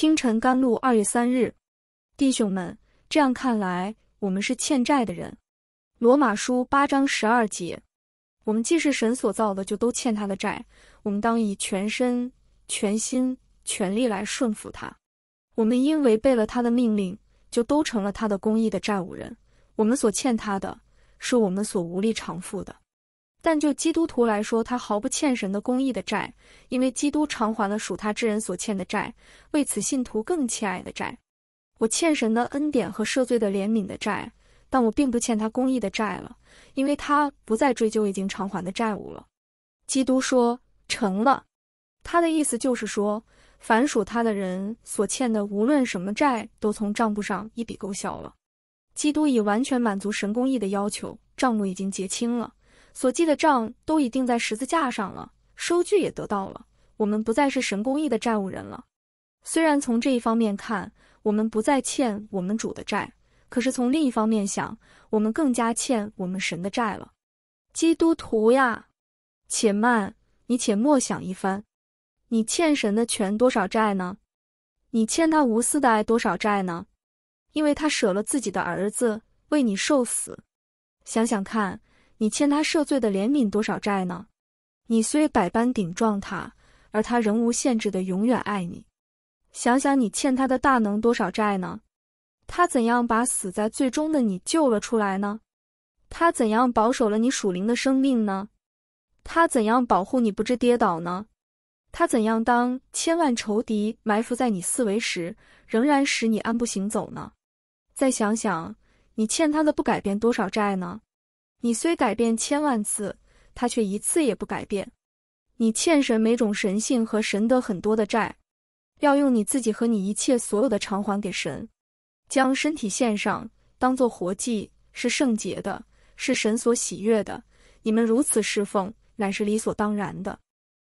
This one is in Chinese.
清晨甘露二月三日，弟兄们，这样看来，我们是欠债的人。罗马书八章十二节，我们既是神所造的，就都欠他的债。我们当以全身、全心、全力来顺服他。我们因违背了他的命令，就都成了他的公义的债务人。我们所欠他的，是我们所无力偿付的。但就基督徒来说，他毫不欠神的公义的债，因为基督偿还了属他之人所欠的债，为此信徒更欠爱的债。我欠神的恩典和赦罪的怜悯的债，但我并不欠他公义的债了，因为他不再追究已经偿还的债务了。基督说成了，他的意思就是说，凡属他的人所欠的无论什么债，都从账簿上一笔勾销了。基督已完全满足神公义的要求，账目已经结清了。所记的账都已钉在十字架上了，收据也得到了。我们不再是神公义的债务人了。虽然从这一方面看，我们不再欠我们主的债，可是从另一方面想，我们更加欠我们神的债了。基督徒呀，且慢，你且默想一番，你欠神的权多少债呢？你欠他无私的爱多少债呢？因为他舍了自己的儿子为你受死，想想看。你欠他赦罪的怜悯多少债呢？你虽百般顶撞他，而他仍无限制的永远爱你。想想你欠他的大能多少债呢？他怎样把死在最终的你救了出来呢？他怎样保守了你属灵的生命呢？他怎样保护你不致跌倒呢？他怎样当千万仇敌埋伏在你四围时，仍然使你安步行走呢？再想想，你欠他的不改变多少债呢？你虽改变千万次，他却一次也不改变。你欠神每种神性和神德很多的债，要用你自己和你一切所有的偿还给神，将身体献上，当做活祭，是圣洁的，是神所喜悦的。你们如此侍奉，乃是理所当然的。